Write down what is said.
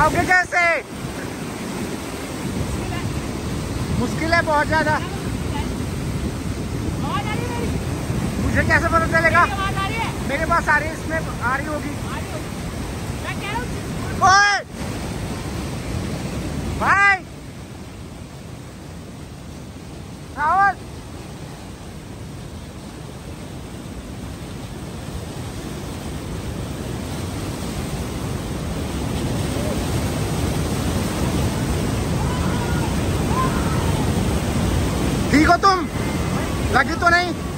आगे कैसे मुश्किल है बहुत ज़्यादा। मुझे कैसे पता चलेगा? मेरे पास आ रही है। इसमें आ रही होगी। राहुल ठीक हो तुम लगी तो नहीं